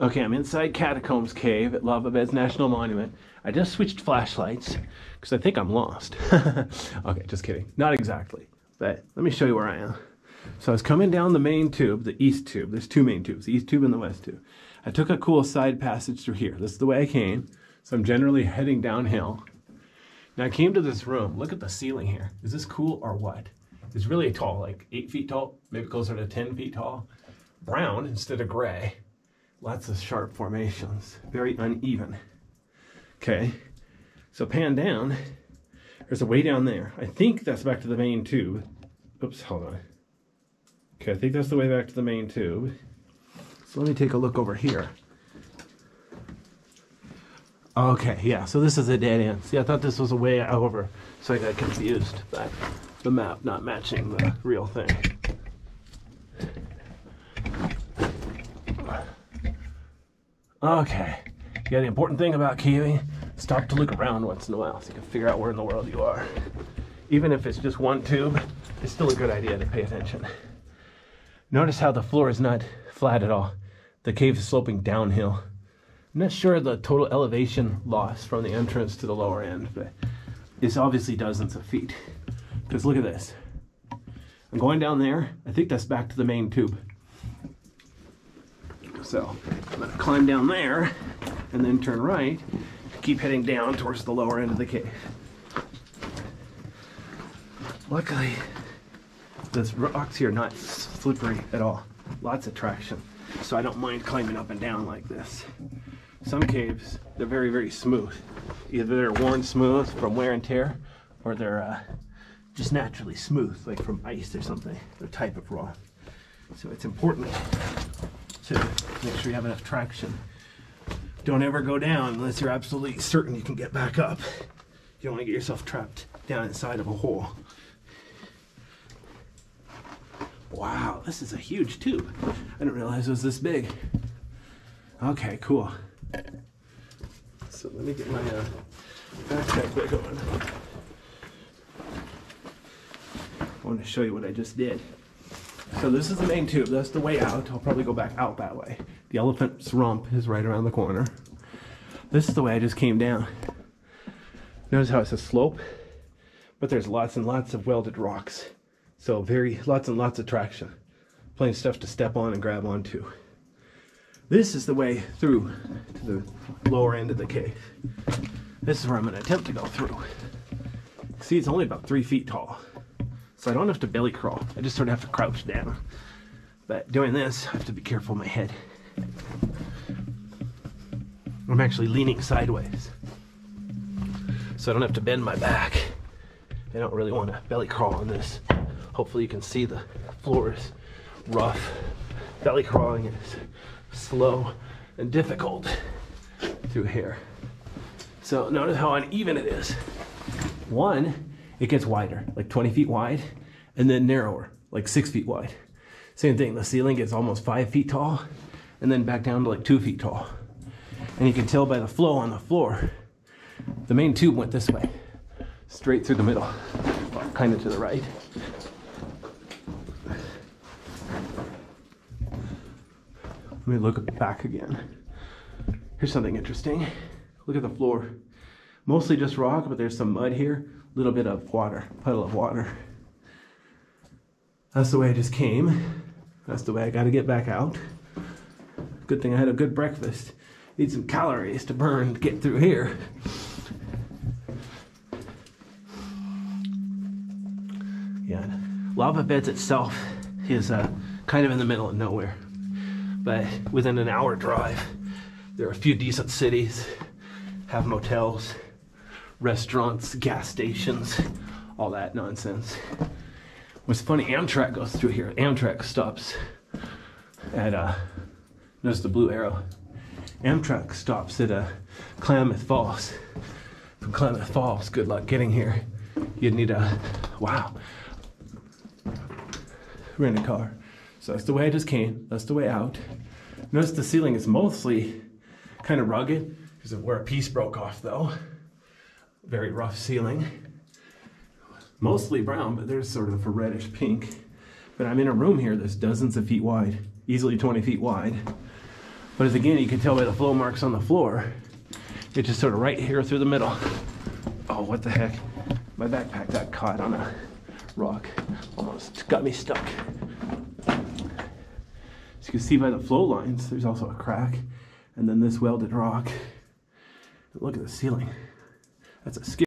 Okay, I'm inside Catacombs Cave at Lava Beds National Monument. I just switched flashlights because I think I'm lost. okay, just kidding. Not exactly. But let me show you where I am. So I was coming down the main tube, the east tube. There's two main tubes, the east tube and the west tube. I took a cool side passage through here. This is the way I came. So I'm generally heading downhill. Now I came to this room. Look at the ceiling here. Is this cool or what? It's really tall, like eight feet tall, maybe closer to 10 feet tall. Brown instead of gray. Lots of sharp formations, very uneven. Okay, so pan down. There's a way down there. I think that's back to the main tube. Oops, hold on. Okay, I think that's the way back to the main tube. So let me take a look over here. Okay, yeah, so this is a dead end. See, I thought this was a way over, so I got confused by the map not matching the real thing. Okay, yeah, the important thing about caving, stop to look around once in a while so you can figure out where in the world you are. Even if it's just one tube, it's still a good idea to pay attention. Notice how the floor is not flat at all. The cave is sloping downhill. I'm not sure the total elevation loss from the entrance to the lower end, but it's obviously dozens of feet. Because look at this. I'm going down there. I think that's back to the main tube. So I'm gonna climb down there and then turn right, keep heading down towards the lower end of the cave. Luckily, the rocks here not slippery at all. Lots of traction. So I don't mind climbing up and down like this. Some caves, they're very, very smooth. Either they're worn smooth from wear and tear, or they're uh, just naturally smooth, like from ice or something, their type of rock. So it's important to make sure you have enough traction. Don't ever go down unless you're absolutely certain you can get back up. You don't want to get yourself trapped down inside of a hole. Wow, this is a huge tube. I didn't realize it was this big. Okay, cool. So let me get my uh, backpack back on. I want to show you what I just did. So this is the main tube. That's the way out. I'll probably go back out that way. The elephant's rump is right around the corner. This is the way I just came down. Notice how it's a slope, but there's lots and lots of welded rocks. So very, lots and lots of traction. Plenty of stuff to step on and grab onto. This is the way through to the lower end of the cave. This is where I'm gonna attempt to go through. See, it's only about three feet tall. So I don't have to belly crawl. I just sort of have to crouch down. But doing this, I have to be careful of my head. I'm actually leaning sideways. So I don't have to bend my back. I don't really want to belly crawl on this. Hopefully you can see the floor is rough. Belly crawling is slow and difficult through here. So notice how uneven it is. One, it gets wider, like 20 feet wide, and then narrower, like six feet wide. Same thing, the ceiling gets almost five feet tall, and then back down to like two feet tall. And you can tell by the flow on the floor, the main tube went this way, straight through the middle, kind of to the right. Let me look back again. Here's something interesting. Look at the floor. Mostly just rock, but there's some mud here a little bit of water, puddle of water. That's the way I just came. That's the way I got to get back out. Good thing I had a good breakfast. Need some calories to burn to get through here. Yeah, lava beds itself is uh, kind of in the middle of nowhere. But within an hour drive, there are a few decent cities, have motels, restaurants, gas stations, all that nonsense. What's funny, Amtrak goes through here. Amtrak stops at, uh, notice the blue arrow. Amtrak stops at uh, Klamath Falls. From Klamath Falls, good luck getting here. You'd need a, wow, rent a car. So that's the way I just came. That's the way out. Notice the ceiling is mostly kind of rugged because of where a piece broke off though very rough ceiling. Mostly brown, but there's sort of a reddish pink. But I'm in a room here that's dozens of feet wide, easily 20 feet wide. But as again, you can tell by the flow marks on the floor, it's just sort of right here through the middle. Oh, what the heck? My backpack got caught on a rock. Almost got me stuck. As you can see by the flow lines, there's also a crack. And then this welded rock. Look at the ceiling. That's a skip.